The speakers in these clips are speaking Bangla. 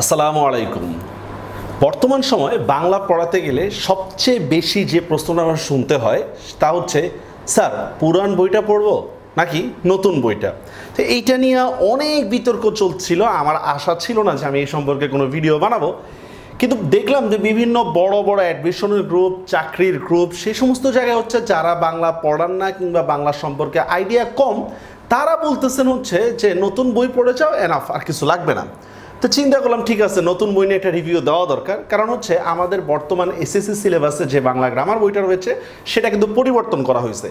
আসসালামু আলাইকুম। বর্তমান সময়ে বাংলা পড়াতে গেলে সবচেয়ে বেশি যে প্রশ্নটা আমার শুনতে হয়, তা হচ্ছে, স্যার পুরান বইটা পড়ব নাকি নতুন বইটা? তো এইটা নিয়ে অনেক বিতর্ক চলছিল। আমার আশা ছিল না যে আমি এই সম্পর্কে কোনো ভিডিও বানাবো। কিন্তু দেখলাম যে বিভিন্ন বড় বড় অ্যাডমিশনের গ্রুপ, চাকরির গ্রুপ সেই সমস্ত জায়গায় হচ্ছে যারা বাংলা পড়ান না কিংবা বাংলা সম্পর্কে আইডিয়া কম, তারা বলতেছেন হচ্ছে যে, নতুন বই পড়ে যাও এনাফ আর কিছু লাগবে না। তো চিন্তা করলাম, ঠিক আছে, নতুন বই নিয়ে একটা রিভিউ দেওয়া দরকার। কারণ হচ্ছে আমাদের বর্তমান এসএসসি সিলেবাসে যে বাংলা গ্রামার বইটা রয়েছে, সেটা কিন্তু পরিবর্তন করা হয়েছে।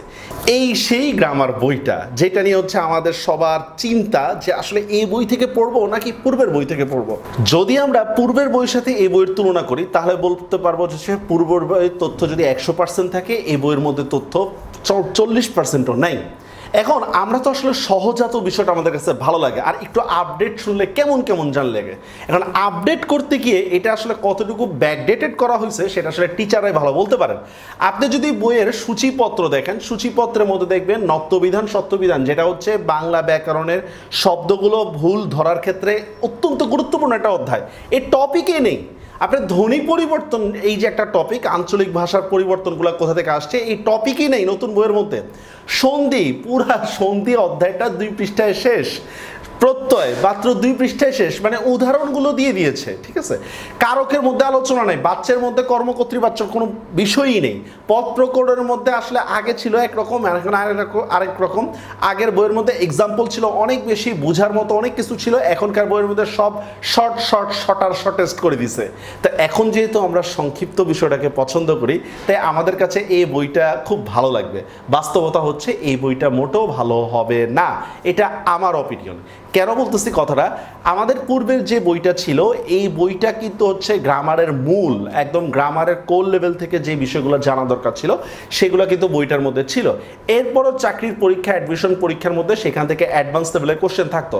এই সেই গ্রামার বইটা, যেটা নিয়ে হচ্ছে আমাদের সবার চিন্তা যে আসলে এই বই থেকে পড়ব নাকি পূর্বের বই থেকে পড়ব? যদি আমরা পূর্বের বইয়ের সাথে এই বইয়ের তুলনা করি, তাহলে বলতে পারব যে পূর্বের বইয়ের তথ্য যদি একশো পার্সেন্ট থাকে, এই বইয়ের মধ্যে তথ্য চল্লিশ পার্সেন্টও নাই। এখন আমরা তো আসলে সহজাত বিষয়টা আমাদের কাছে ভালো লাগে। আর একটু আপডেট শুনলে কেমন কেমন জান লাগে। এখন আপডেট করতে গিয়ে এটা আসলে কতটুকু ব্যাকডেটেড করা হয়েছে সেটা আসলে টিচাররাই ভালো বলতে পারেন। আপনি যদি বইয়ের সূচিপত্র দেখেন, সূচিপত্রের মধ্যে দেখবেন নত্যবিধান সত্যবিধান, যেটা হচ্ছে বাংলা ব্যাকরণের শব্দগুলো ভুল ধরার ক্ষেত্রে অত্যন্ত গুরুত্বপূর্ণ একটা অধ্যায়। এই টপিকে নেই। আপনার ধ্বনি পরিবর্তন, এই যে একটা টপিক আঞ্চলিক ভাষার পরিবর্তনগুলো কোথা থেকে আসছে, এই টপিকই নেই নতুন বইয়ের মধ্যে। সন্ধি, পুরা সন্ধি অধ্যায়টা দুই পৃষ্ঠায় শেষ। প্রত্যয় মাত্র দুই পৃষ্ঠায় শেষ মানে উদাহরণগুলো দিয়ে দিয়েছে, ঠিক আছে? কারকের মধ্যে আলোচনা নেই, বাচ্চার মধ্যে কর্মকর্তৃবাচ্যর কোনো বিষয়ই নেই। পথ প্রকরণের মধ্যে আসলে আগে ছিল একরকম এখন আরেক রকম আগের বইয়ের মধ্যে এক্সাম্পল ছিল অনেক বেশি, বোঝার মতো অনেক কিছু ছিল, এখনকার বইয়ের মধ্যে সব শর্ট শর্ট শর্টার শর্টেস্ট করে দিছে। তো এখন যেহেতু আমরা সংক্ষিপ্ত বিষয়টাকে পছন্দ করি, তাই আমাদের কাছে এই বইটা খুব ভালো লাগবে। বাস্তবতা হচ্ছে এই বইটা মোটেও ভালো হবে না। এটা আমার অপিনিয়ন কেন বলতেছি কথাটা? আমাদের পূর্বের যে বইটা ছিল, এই বইটা কিন্তু হচ্ছে গ্রামারের মূল, একদম গ্রামারের কোল লেভেল থেকে যে বিষয়গুলো জানা দরকার ছিল, সেগুলো কিন্তু বইটার মধ্যে ছিল। এরপরও চাকরির পরীক্ষা অ্যাডমিশন পরীক্ষার মধ্যে সেখান থেকে অ্যাডভান্স লেভেলের কোশ্চেন থাকতো।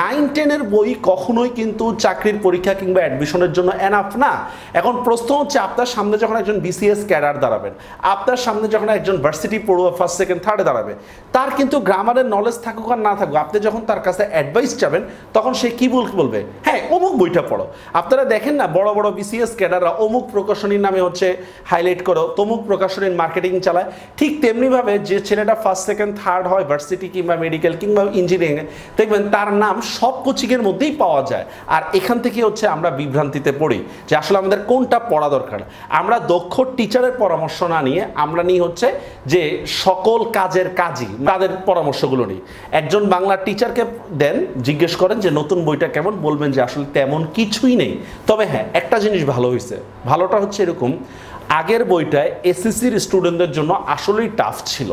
নাইন টেনের বই কখনোই কিন্তু চাকরির পরীক্ষা কিংবা অ্যাডমিশনের জন্য এনাফ না। এখন প্রশ্ন হচ্ছে, আপনার সামনে যখন একজন বিসিএস ক্যাডার দাঁড়াবেন, আপনার সামনে যখন একজন ভার্সিটি পড়ুয়া ফার্স্ট সেকেন্ড থার্ডে দাঁড়াবে, তার কিন্তু গ্রামারের নলেজ থাকুক আর না থাকুক, আপনি যখন তার কাছে অ্যাডভাইস চাবেন, তখন সে কি বলবে? হ্যাঁ অমুক বইটা পড়ো। আপনারা দেখেন না, বড় বড় বিসিএস ক্যাডাররা অমুক প্রকাশনীর নামে হচ্ছে হাইলাইট করো, তমুক প্রকাশনীর মার্কেটিং চালায়। ঠিক তেমনিভাবে যে ছেলেটা ফার্স্ট সেকেন্ড থার্ড হয় ভার্সিটি কিংবা মেডিকেল কিংবা ইঞ্জিনিয়ারিং দেখবেন তার নাম সব কোচিংয়ের মধ্যেই পাওয়া যায়। আর এখান থেকে হচ্ছে আমরা বিভ্রান্তিতে পড়ি যে আসলে আমাদের কোনটা পড়া দরকার। আমরা দক্ষ টিচারের পরামর্শ না নিয়ে, আমরা নিই হচ্ছে যে সকল কাজের কাজই, তাদের পরামর্শগুলো নিই। একজন বাংলা টিচারকে দেন জিজ্ঞেস করেন যে নতুন বইটা কেমন? বলবেন যে আসলে তেমন কিছুই নেই। তবে হ্যাঁ একটা জিনিস ভালো হয়েছে ভালোটা হচ্ছে এরকম, আগের বইটায় এসএসসির স্টুডেন্টদের জন্য আসলেই টাফ ছিল।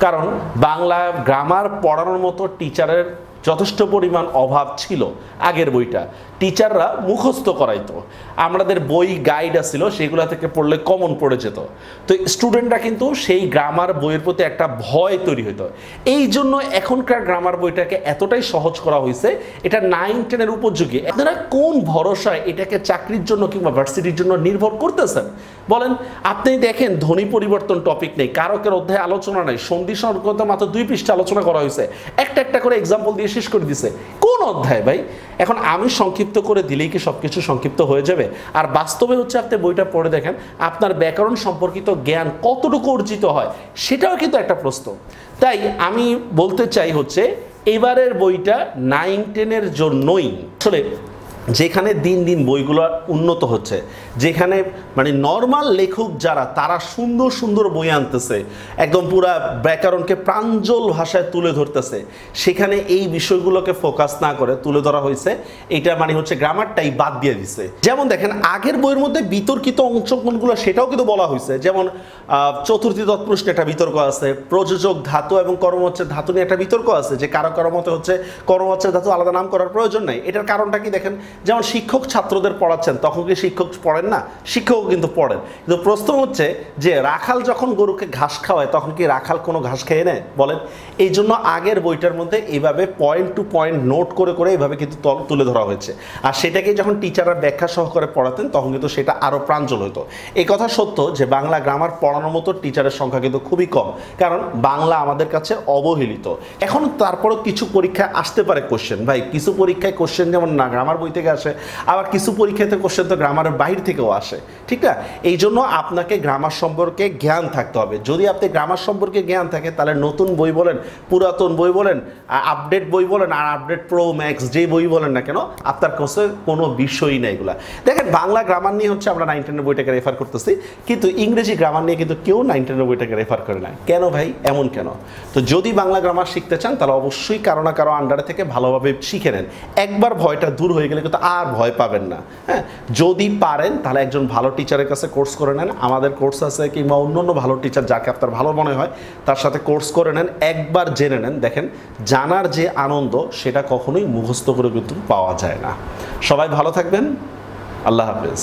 কারণ বাংলা গ্রামার পড়ানোর মতো টিচারের যথেষ্ট পরিমাণ অভাব ছিল আগের বইটা। টিচাররা মুখস্থ করাইতো। আমাদের বই গাইড আসছিল সেগুলো থেকে পড়লে কমন পড়ে যেত। তো স্টুডেন্টরা কিন্তু সেই গ্রামার বইয়ের প্রতি একটা ভয় তৈরি হতো এই জন্য এখনকার গ্রামার বইটাকে এতটাই সহজ করা হয়েছে এটা নাইন টেনের উপযোগী। আপনারা কোন ভরসায় এটাকে চাকরির জন্য কিংবা ভার্সিটির জন্য নির্ভর করতেছেন? বলেন, আপনি দেখেন ধ্বনি পরিবর্তন টপিক নেই, কারকের অধ্যায় আলোচনা নেই, সন্ধি সংক্রান্ত মাত্র দুই পৃষ্ঠা আলোচনা করা হয়েছে একটা একটা করে এক্সাম্পল দিয়ে শেষ করে দিছে। কোন অধ্যায় ভাই? এখন আমি সংক্ষিপ্ত করে দিলেই কি সব কিছু সংক্ষিপ্ত হয়ে যাবে? আর বাস্তবে হচ্ছে আপনি বইটা পড়ে দেখেন, আপনার ব্যাকরণ সম্পর্কিত জ্ঞান কতটুকু অর্জিত হয়, সেটাও কিন্তু একটা প্রশ্ন। তাই আমি বলতে চাই হচ্ছে, এবারের বইটা নাইন টেনের জন্যই। আসলে যেখানে দিন দিন বইগুলো উন্নত হচ্ছে, যেখানে মানে নর্মাল লেখক যারা, তারা সুন্দর সুন্দর বই আনতেছে, একদম পুরা ব্যাকরণকে প্রাঞ্জল ভাষায় তুলে ধরতেছে, সেখানে এই বিষয়গুলোকে ফোকাস না করে তুলে ধরা হয়েছে, এটা মানে হচ্ছে গ্রামারটাই বাদ দিয়ে দিছে। যেমন দেখেন, আগের বইয়ের মধ্যে বিতর্কিত অংশগুলো সেটাও কিন্তু বলা হয়েছে, যেমন চতুর্থী তৎপ্রশ্নে একটা বিতর্ক আছে, প্রযোজক ধাতু এবং কর্মচ্ছেদ ধাতু নিয়ে একটা বিতর্ক আছে, যে কারও কারও মতে হচ্ছে কর্মচ্ছেদ ধাতু আলাদা নাম করার প্রয়োজন নাই, এটার কারণটা কি দেখেন যেমন শিক্ষক ছাত্রদের পড়াচ্ছেন, তখন কি শিক্ষক পড়েন না? শিক্ষকও কিন্তু পড়েন। কিন্তু প্রশ্ন হচ্ছে যে, রাখাল যখন গরুকে ঘাস খাওয়ায়, তখন কি রাখাল কোনো ঘাস খেয়ে নেয়? বলেন। এই জন্য আগের বইটার মধ্যে এইভাবে পয়েন্ট টু পয়েন্ট নোট করে করে এইভাবে কিন্তু তুলে ধরা হয়েছে। আর সেটাকে যখন টিচাররা ব্যাখ্যা সহকারে পড়াতেন, তখন কিন্তু সেটা আরও প্রাঞ্জল হতো। এই কথা সত্য যে, বাংলা গ্রামার পড়ানোর মতো টিচারের সংখ্যা কিন্তু খুবই কম। কারণ বাংলা আমাদের কাছে অবহেলিত। এখন তারপরও কিছু পরীক্ষায় আসতে পারে কোশ্চেন ভাই, কিছু পরীক্ষায় কোশ্চেন যেমন না গ্রামার বইতে থেকে আসে, আবার কিছু পরীক্ষাতে কোশ্চেন তো গ্রামারের বাহির থেকেও আসে, ঠিক না? এই জন্য আপনাকে গ্রামার সম্পর্কে জ্ঞান থাকতে হবে। যদি আপনি গ্রামার সম্পর্কে জ্ঞান থাকে, তাহলে নতুন বই বলেন, পুরাতন বই বলেন আপডেট বই বলেন, আর আপডেট প্রো ম্যাক্স যে বই বলেন না কেন, আপনার কাছে কোনো বিষয়ই না এগুলা। দেখেন, বাংলা গ্রামার নিয়ে হচ্ছে আমরা নাইন টেনের বইটাকে রেফার করতেছি, কিন্তু ইংরেজি গ্রামার নিয়ে কিন্তু কেউ নাইন টেনের বইটাকে রেফার করে না। কেন ভাই? এমন কেন? তো যদি বাংলা গ্রামার শিখতে চান, তাহলে অবশ্যই কারও না কারও আন্ডারে থেকে ভালোভাবে শিখে নেন। একবার ভয়টা দূর হয়ে গেলে কিন্তু আর ভয় পাবেন না। হ্যাঁ যদি পারেন, তাহলে একজন ভালো টিচারের কাছে কোর্স করে নেন। আমাদের কোর্স আছে কিংবা অন্য অন্য ভালো টিচার যাকে আপনার ভালো মনে হয়, তার সাথে কোর্স করে নেন। একবার জেনে নেন, দেখেন জানার যে আনন্দ, সেটা কখনোই মুখস্থ করে কিন্তু পাওয়া যায় না। সবাই ভালো থাকবেন। আল্লাহ হাফেজ।